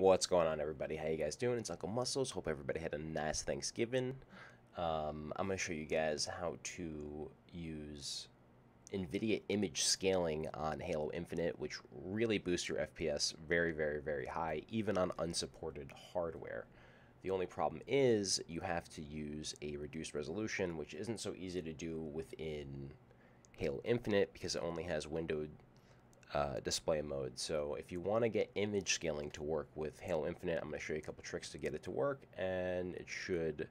What's going on, everybody? How you guys doing? It's Uncle Musclez. Hope everybody had a nice Thanksgiving. Um, I'm going to show you guys how to use NVIDIA image scaling on Halo Infinite, which really boosts your FPS very, very, very high, even on unsupported hardware. The only problem is you have to use a reduced resolution, which isn't so easy to do within Halo Infinite because it only has windowed uh, display mode. So if you want to get image scaling to work with Halo Infinite, I'm going to show you a couple tricks to get it to work, and it should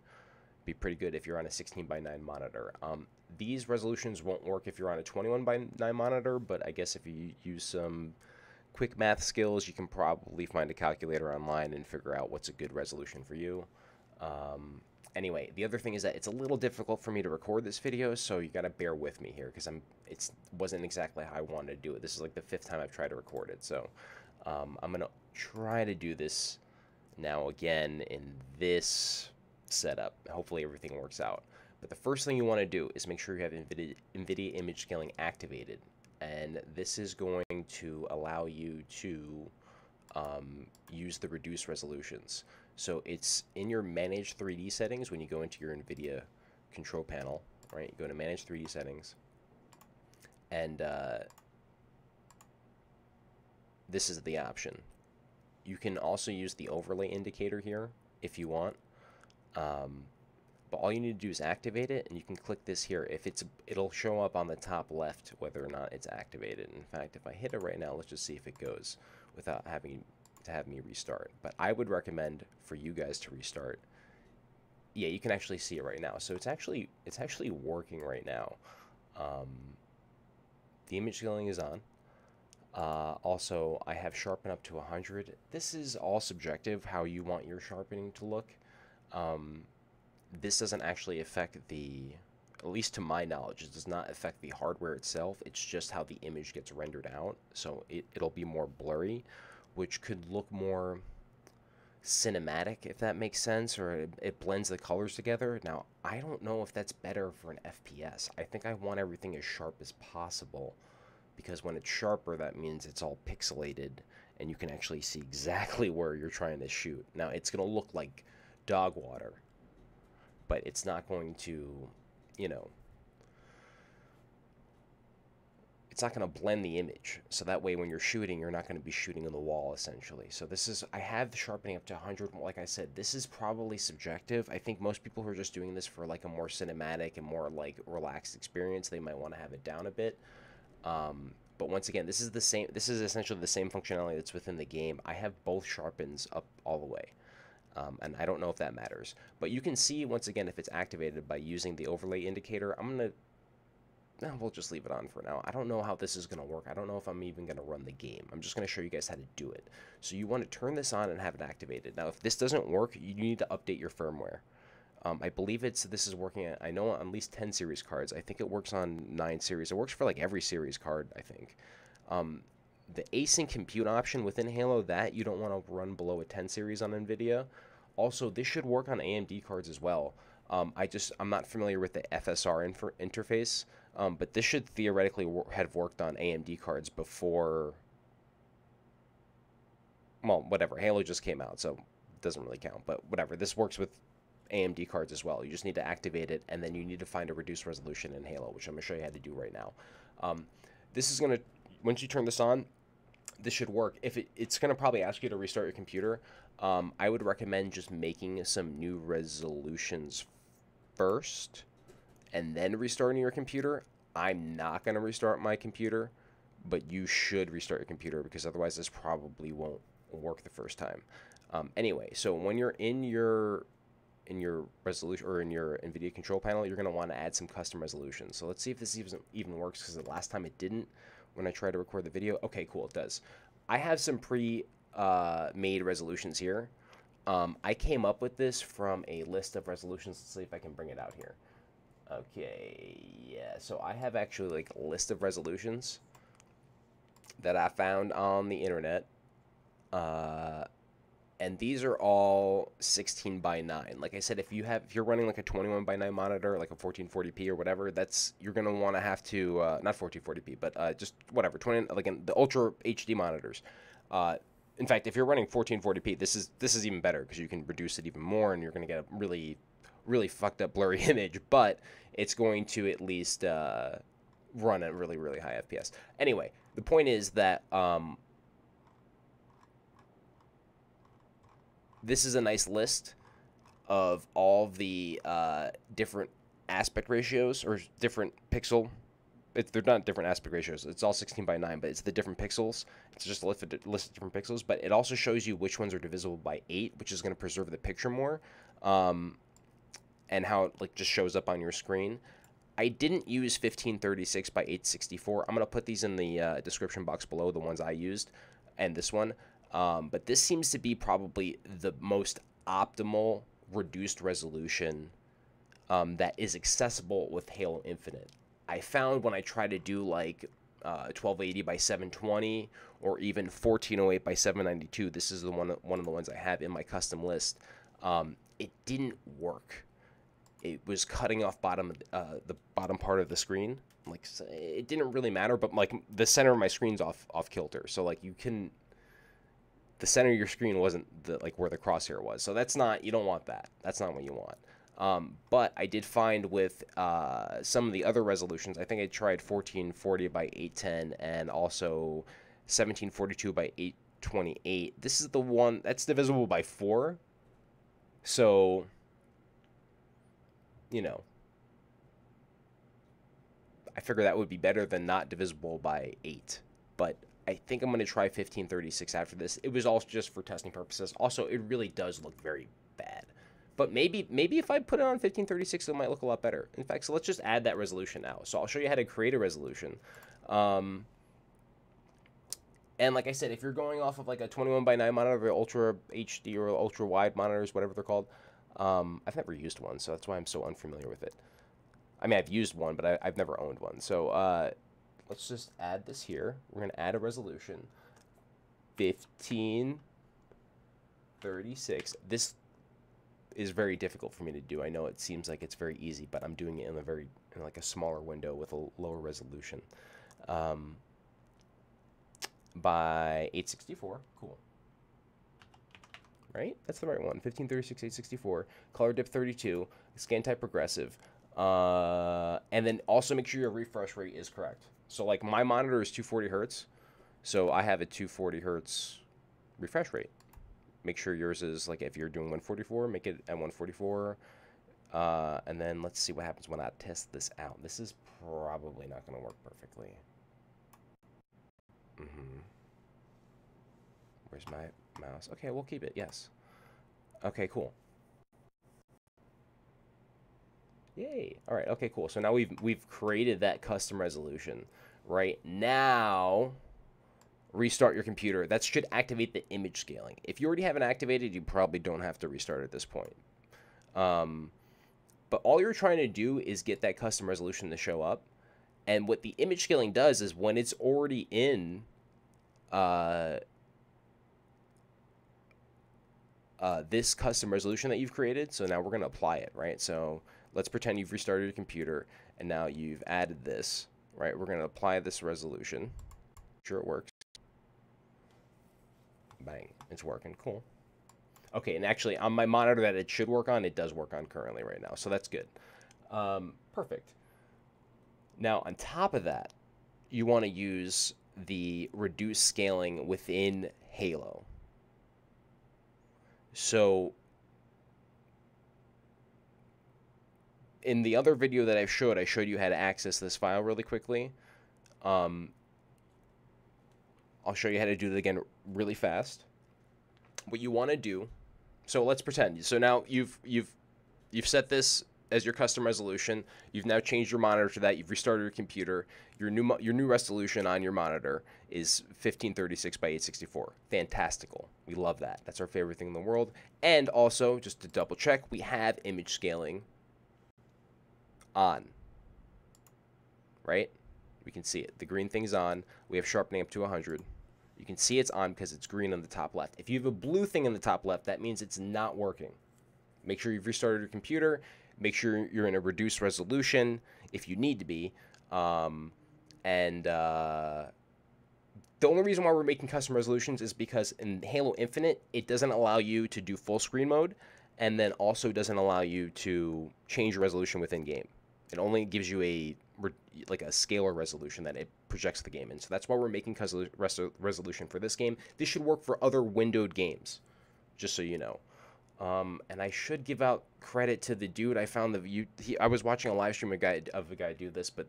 be pretty good if you're on a 16 by 9 monitor. Um, these resolutions won't work if you're on a 21 by 9 monitor, but I guess if you use some quick math skills, you can probably find a calculator online and figure out what's a good resolution for you. Um, anyway, the other thing is that it's a little difficult for me to record this video, so you gotta bear with me here because I'm it wasn't exactly how I wanted to do it. This is like the fifth time I've tried to record it, so um, I'm gonna try to do this now again in this setup. Hopefully everything works out. But the first thing you want to do is make sure you have NVIDIA, NVIDIA image scaling activated, and this is going to allow you to um, use the reduced resolutions. So it's in your manage 3D settings when you go into your NVIDIA control panel, right? You go to manage 3D settings, and uh, this is the option. You can also use the overlay indicator here if you want. Um, but all you need to do is activate it and you can click this here if it's it'll show up on the top left whether or not it's activated in fact if I hit it right now let's just see if it goes without having to have me restart but I would recommend for you guys to restart. Yeah you can actually see it right now. So it's actually it's actually working right now. Um, the image scaling is on. Uh, also I have sharpen up to 100 this is all subjective how you want your sharpening to look. Um, this doesn't actually affect the, at least to my knowledge, it does not affect the hardware itself. It's just how the image gets rendered out. So it, it'll be more blurry, which could look more cinematic, if that makes sense, or it, it, blends the colors together. Now, I don't know if that's better for an FPS. I think I want everything as sharp as possible because when it's sharper, that means it's all pixelated and you can actually see exactly where you're trying to shoot. Now, it's going to look like dog water but it's not going to, you know, it's not going to blend the image. So that way, when you're shooting, you're not going to be shooting on the wall, essentially. So this is, I have the sharpening up to 100. Like I said, this is probably subjective. I think most people who are just doing this for like a more cinematic and more like relaxed experience, they might want to have it down a bit. Um, but once again, this is the same. This is essentially the same functionality that's within the game. I have both sharpens up all the way. Um, and I don't know if that matters. But you can see, once again, if it's activated by using the overlay indicator. I'm going to... We'll just leave it on for now. I don't know how this is going to work. I don't know if I'm even going to run the game. I'm just going to show you guys how to do it. So you want to turn this on and have it activated. Now, if this doesn't work, you need to update your firmware. Um, I believe it's this is working. At, I know on at least 10 series cards. I think it works on 9 series. It works for like every series card, I think. Um, the async compute option within Halo, that you don't want to run below a 10 series on NVIDIA. Also, this should work on AMD cards as well. Um, I just I'm not familiar with the FSR inter interface, um, but this should theoretically wor have worked on AMD cards before. Well, whatever. Halo just came out, so it doesn't really count. But whatever. This works with AMD cards as well. You just need to activate it, and then you need to find a reduced resolution in Halo, which I'm going to show you how to do right now. Um, this is going to, once you turn this on, this should work. If it, it's going to probably ask you to restart your computer, um, I would recommend just making some new resolutions first and then restarting your computer. I'm not going to restart my computer, but you should restart your computer because otherwise this probably won't work the first time. Um, anyway, so when you're in your in your resolution or in your NVIDIA control panel, you're going to want to add some custom resolutions. So let's see if this even, even works because the last time it didn't when I tried to record the video. Okay, cool, it does. I have some pre uh, made resolutions here. Um, I came up with this from a list of resolutions. Let's see if I can bring it out here. Okay, yeah. So I have actually like a list of resolutions that I found on the internet. Uh, and these are all 16 by 9 like i said if you have if you're running like a 21 by 9 monitor like a 1440p or whatever that's you're to want to have to uh, not 1440p but uh, just whatever 20 like in the ultra hd monitors uh, in fact, if you're running 1440p, this is this is even better because you can reduce it even more, and you're to get a really, really fucked up blurry image. But it's going to at least uh, run at really, really high FPS. Anyway, the point is that um, this is a nice list of all the uh, different aspect ratios or different pixel. It's, they're not different aspect ratios. It's all 16 by 9, but it's the different pixels. It's just a list of, list of different pixels, but it also shows you which ones are divisible by 8, which is going to preserve the picture more, um, and how it like just shows up on your screen. I didn't use 1536 by 864. I'm going to put these in the uh, description box below, the ones I used, and this one. Um, but this seems to be probably the most optimal reduced resolution um, that is accessible with Halo Infinite. I found when I try to do like uh, 1280 by 720 or even 1408 by 792, this is the one one of the ones I have in my custom list. Um, it didn't work. It was cutting off bottom uh, the bottom part of the screen. Like it didn't really matter, but like the center of my screen's off off kilter, so like you can the center of your screen wasn't the like where the crosshair was. So that's not you don't want that. That's not what you want. Um, but I did find with uh, some of the other resolutions, I think I tried 1440 by 810 and also 1742 by 828. This is the one that's divisible by four. So, you know, I figure that would be better than not divisible by eight. But I think I'm going to try 1536 after this. It was also just for testing purposes. Also, it really does look very bad. But maybe maybe if I put it on 1536, it might look a lot better. In fact, so let's just add that resolution now. So I'll show you how to create a resolution. Um, and like I said, if you're going off of like a 21 by 9 monitor, or ultra HD or ultra wide monitors, whatever they're called, um, I've never used one, so that's why I'm so unfamiliar with it. I mean, I've used one, but I, have never owned one. So uh, let's just add this here. We're going to add a resolution. 1536. This is very difficult for me to do. I know it seems like it's very easy, but I'm doing it in a very in like a smaller window with a lower resolution. Um, by 864. Cool. Right? That's the right one. 1536 864. Color dip 32. Scan type progressive. Uh, and then also make sure your refresh rate is correct. So like my monitor is 240 hertz, so I have a 240 hertz refresh rate. Make sure yours is like if you're doing 144, make it at 144. Uh, and then let's see what happens when I test this out. This is probably not going to work perfectly. Mm -hmm. Where's my mouse? Okay, we'll keep it. Yes. Okay, cool. Yay. All right. Okay, cool. So now we've we've created that custom resolution. Right now, restart your computer. That should activate the image scaling. If you already have it activated, you probably don't have to restart at this point. Um, but all you're trying to do is get that custom resolution to show up. And what the image scaling does is when it's already in uh, uh, this custom resolution that you've created, so now we're going to apply it, right? So let's pretend you've restarted your computer and now you've added this, right? We're going to apply this resolution. Sure it works. Bang, it's working, cool. Okay, and actually on my monitor that it should work on, it does work on currently right now, so that's good. Um, perfect. Now, on top of that, you want to use the reduced scaling within Halo. So in the other video that I showed, I showed you how to access this file really quickly. Um, I'll show you how to do it again really fast. What you want to do, so let's pretend. So now you've you've you've set this as your custom resolution. You've now changed your monitor to that. You've restarted your computer. Your new your new resolution on your monitor is 1536 by 864. Fantastical. We love that. That's our favorite thing in the world. And also, just to double check, we have image scaling on. Right? We can see it. The green thing's on. We have sharpening up to 100. You can see it's on because it's green on the top left. If you have a blue thing in the top left, that means it's not working. Make sure you've restarted your computer. Make sure you're in a reduced resolution if you need to be. Um, and uh, the only reason why we're making custom resolutions is because in Halo Infinite, it doesn't allow you to do full screen mode, and then also doesn't allow you to change your resolution within game. It only gives you a like a scalar resolution that it projects the game in. So that's why we're making custom resolution for this game. This should work for other windowed games, just so you know. Um, and I should give out credit to the dude. I found the view. He, I was watching a live stream of a guy of a guy do this, but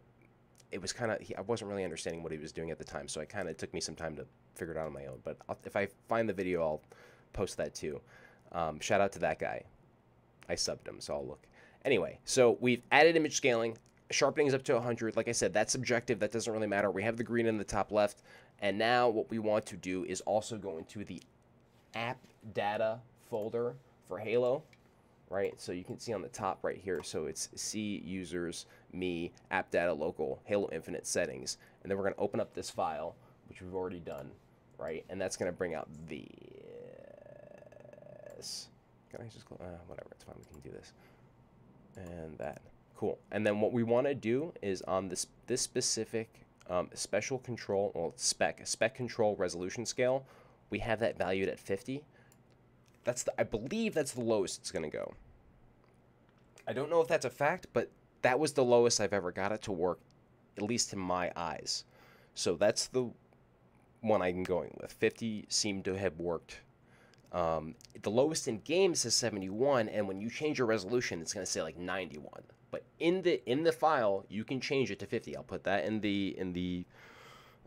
it was kind of I wasn't really understanding what he was doing at the time, so I kind of took me some time to figure it out on my own. But I'll, if I find the video, I'll post that too. Um, shout out to that guy. I subbed him, so I'll look. Anyway, so we've added image scaling. Sharpening is up to 100. Like I said, that's subjective. That doesn't really matter. We have the green in the top left. And now what we want to do is also go into the app data folder for Halo right? So you can see on the top right here. So it's C users, me, app data local, Halo Infinite settings. And then we're going to open up this file, which we've already done, right? And that's going to bring out this. Can I just, uh, whatever, it's fine. We can do this. And that. Cool. And then what we want to do is on this, this specific um, special control, well, spec, spec control resolution scale, we have that valued at 50. That's the, I believe that's the lowest it's going to go. I don't know if that's a fact, but that was the lowest I've ever got it to work, at least in my eyes. So that's the one I'm going with. 50 seemed to have worked. Um, the lowest in games is 71, and when you change your resolution, it's going to say like 91. But in the in the file, you can change it to 50. I'll put that in the in the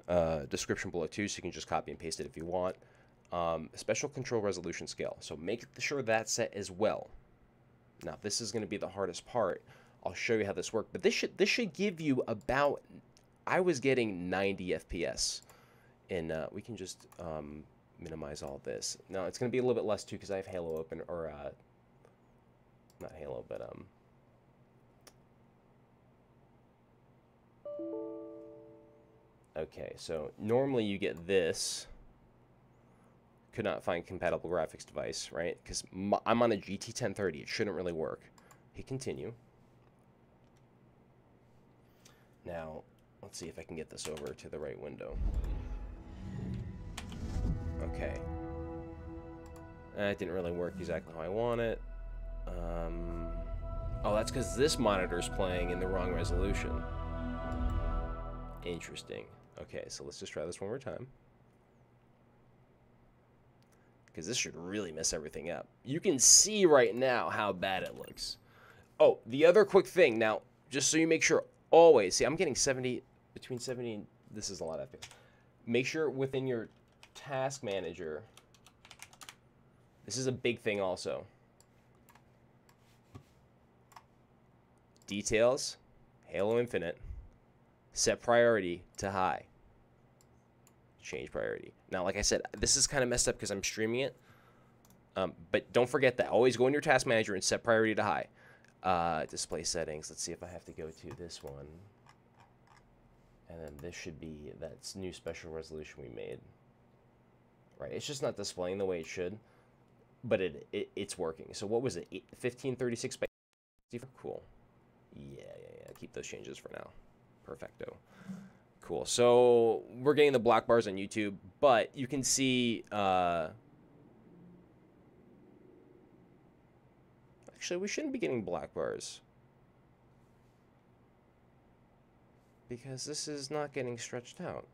uh, description below too, so you can just copy and paste it if you want um, special control resolution scale. So make sure that's set as well. Now this is going to be the hardest part. I'll show you how this works, but this should this should give you about. I was getting 90 FPS, and uh, we can just um, minimize all this. Now it's going to be a little bit less too because I have Halo open or uh, not Halo, but um. Okay, so normally you get this could not find compatible graphics device, right? Because I'm on a GT 1030. It shouldn't really work. Hit continue. Now, let's see if I can get this over to the right window. Okay. That didn't really work exactly how I want it. Um, oh, that's because this monitor's playing in the wrong resolution. Interesting. Okay, so let's just try this one more time because this should really mess everything up. You can see right now how bad it looks. Oh, the other quick thing now, just so you make sure always, see, I'm getting 70, between 70 and, this is a lot of FPS. Make sure within your task manager, this is a big thing also. Details, Halo Infinite, set priority to high change priority. Now, like I said, this is kind of messed up because I'm streaming it. Um, but don't forget that. Always go in your task manager and set priority to high. Uh, display settings. Let's see if I have to go to this one. And then this should be that new special resolution we made. Right, it's just not displaying the way it should, but it, it it's working. So what was it? 1536 by Cool. Yeah, yeah, yeah. Keep those changes for now. Perfecto. Cool. So we're getting the black bars on YouTube, but you can see. Uh, actually, we shouldn't be getting black bars because this is not getting stretched out.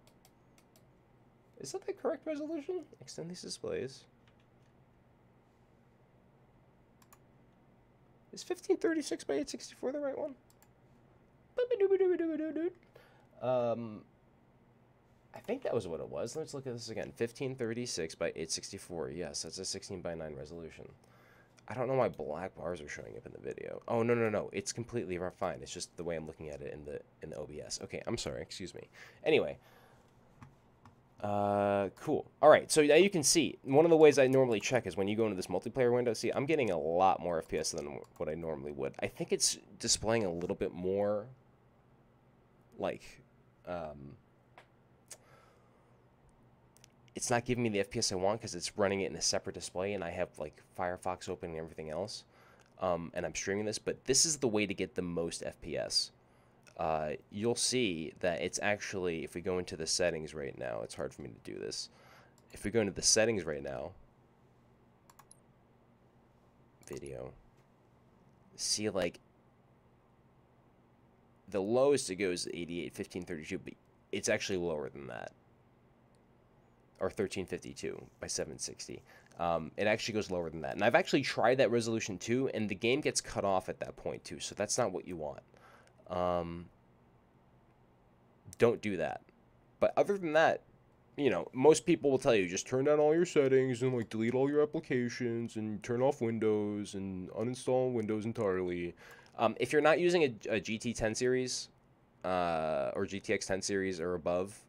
Is that the correct resolution? Extend these displays. Is 1536 by 864 the right one? Um, I think that was what it was. Let's look at this again. 1536 by 864. Yes, that's a 16 by 9 resolution. I don't know why black bars are showing up in the video. Oh, no, no, no. It's completely fine. It's just the way I'm looking at it in the in the OBS. Okay, I'm sorry. Excuse me. Anyway. Uh, cool. All right, so now you can see, one of the ways I normally check is when you go into this multiplayer window, see, I'm getting a lot more FPS than what I normally would. I think it's displaying a little bit more, like, um, it's not giving me the FPS I want because it's running it in a separate display and I have like Firefox open and everything else. Um, and I'm streaming this, but this is the way to get the most FPS. uh, you'll see that it's actually, if we go into the settings right now, it's hard for me to do this. If we go into the settings right now, video, see like the lowest it goes is 88, 1532, but it's actually lower than that. Or 1352 by 760. Um, it actually goes lower than that. And I've actually tried that resolution too, and the game gets cut off at that point too, so that's not what you want. Um, don't do that. But other than that, you know, most people will tell you just turn down all your settings and like delete all your applications and turn off Windows and uninstall Windows entirely. Um, if you're not using a, a GT10 series uh, or GTX 10 series or above,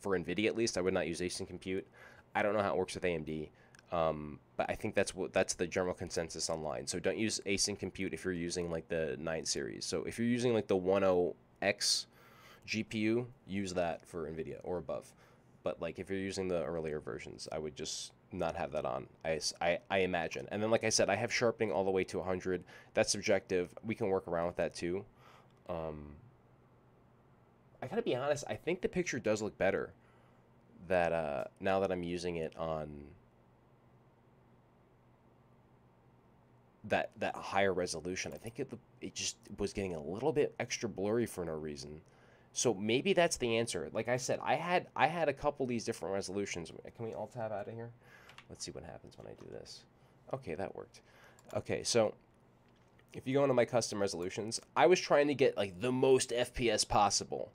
for NVIDIA at least, I would not use Async Compute. I don't know how it works with AMD. Um, but I think that's what that's the general consensus online. So don't use Async Compute if you're using like the 9 series. So if you're using like the 10X GPU, use that for NVIDIA or above. But like if you're using the earlier versions, I would just not have that on. I, I, I imagine. And then like I said, I have sharpening all the way to 100. That's subjective. We can work around with that too. Um, I gotta be honest. I think the picture does look better. That uh, now that I'm using it on that that higher resolution. I think it it just was getting a little bit extra blurry for no reason. So maybe that's the answer. Like I said, I had I had a couple of these different resolutions. Can we alt tab out of here? Let's see what happens when I do this. Okay, that worked. Okay, so if you go into my custom resolutions, I was trying to get like the most FPS possible.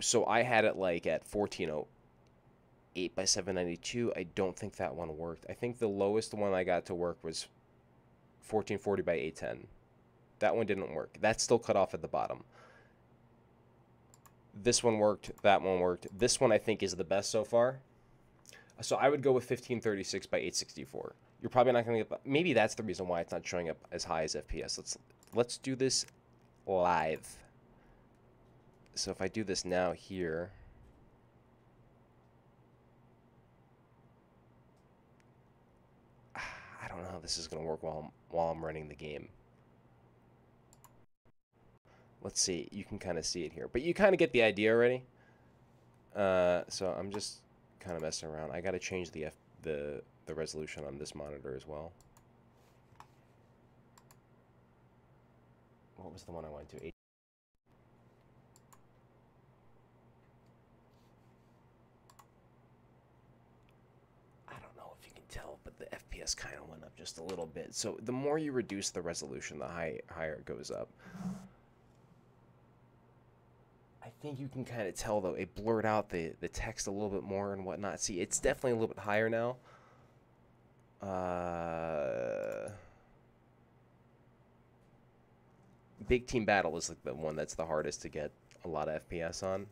So I had it like at 1408 by 792. I don't think that one worked. I think the lowest one I got to work was 1440 by 810. That one didn't work. That's still cut off at the bottom. This one worked. That one worked. This one I think is the best so far. So I would go with 1536 by 864. You're probably not going to get. Maybe that's the reason why it's not showing up as high as FPS. Let's let's do this live. So if I do this now here. I don't know how this is going to work while I'm, while I'm running the game. Let's see. You can kind of see it here. But you kind of get the idea already. Uh, so I'm just kind of messing around. I got to change the, F the, the resolution on this monitor as well. What was the one I went to? I don't know if you can tell, but the FPS kind of went up just a little bit. So the more you reduce the resolution, the high, higher it goes up. I think you can kind of tell though it blurred out the the text a little bit more and whatnot. See, it's definitely a little bit higher now. Uh, Big Team Battle is like the one that's the hardest to get a lot of FPS on.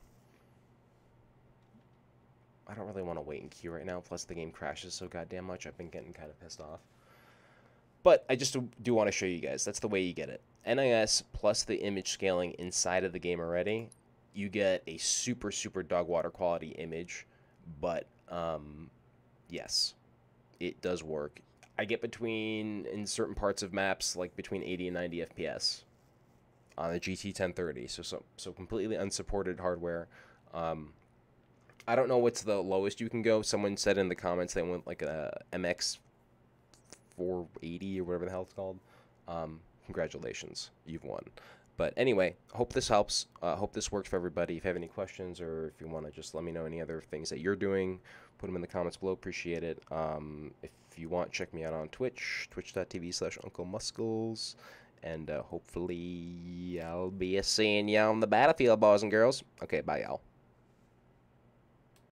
I don't really want to wait in queue right now. Plus, the game crashes so goddamn much. I've been getting kind of pissed off. But I just do want to show you guys. That's the way you get it. NIS plus the image scaling inside of the game already. You get a super, super dog water quality image. But, um, yes, it does work. I get between, in certain parts of maps, like between 80 and 90 FPS on the GT 1030. So, so, so completely unsupported hardware. Um, I don't know what's the lowest you can go. Someone said in the comments they went like a MX 480 or whatever the hell it's called. Um, congratulations, you've won. But anyway, hope this helps. Uh, hope this works for everybody. If you have any questions or if you want to just let me know any other things that you're doing, put them in the comments below. Appreciate it. Um, if you want, check me out on Twitch, twitch.tv slash Uncle Musclez. And uh, hopefully I'll be seeing y'all on the battlefield, boys and girls. Okay, bye, y'all.